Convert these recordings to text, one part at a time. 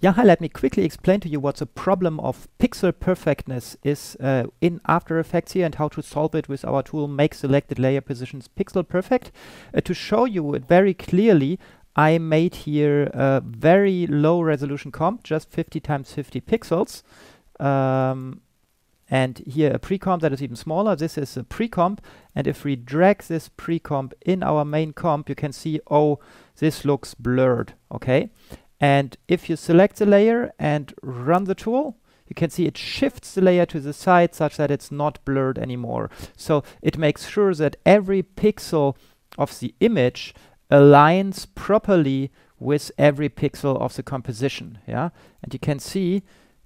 Yeah, hi, let me quickly explain to you what the problem of pixel perfectness is uh, in After Effects here and how to solve it with our tool Make Selected Layer Positions Pixel Perfect. Uh, to show you it very clearly, I made here a very low resolution comp, just 50 times 50 pixels. Um, and here a pre-comp that is even smaller. This is a pre-comp. And if we drag this pre-comp in our main comp, you can see, oh, this looks blurred, okay? And if you select the layer and run the tool, you can see it shifts the layer to the side such that it's not blurred anymore. So it makes sure that every pixel of the image aligns properly with every pixel of the composition. Yeah, And you can see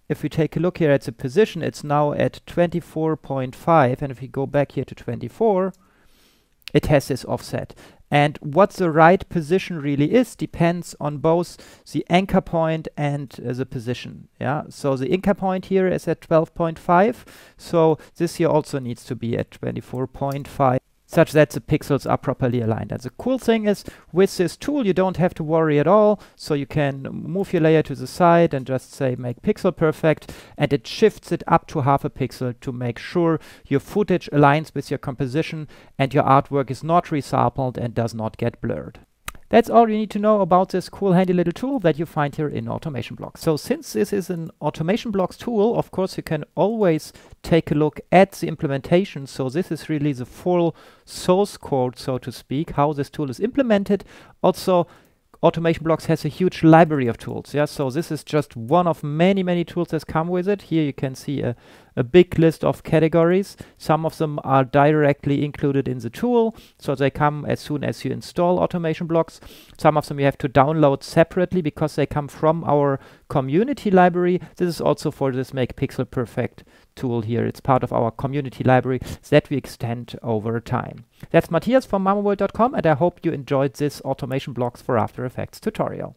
if we take a look here at the position, it's now at 24.5. And if we go back here to 24, it has this offset. And what the right position really is depends on both the anchor point and uh, the position. Yeah. So the anchor point here is at 12.5. So this here also needs to be at 24.5 such that the pixels are properly aligned. And the cool thing is with this tool you don't have to worry at all. So you can move your layer to the side and just say make pixel perfect and it shifts it up to half a pixel to make sure your footage aligns with your composition and your artwork is not resampled and does not get blurred. That's all you need to know about this cool handy little tool that you find here in Automation Blocks. So since this is an Automation Blocks tool, of course you can always take a look at the implementation. So this is really the full source code, so to speak, how this tool is implemented. Also, Automation Blocks has a huge library of tools. Yeah, so this is just one of many, many tools that come with it. Here you can see a, a big list of categories. Some of them are directly included in the tool, so they come as soon as you install Automation Blocks. Some of them you have to download separately because they come from our community library. This is also for this Make Pixel Perfect tool here. It's part of our community library that we extend over time. That's Matthias from mamoworld.com and I hope you enjoyed this Automation Blocks for After Effects tutorial.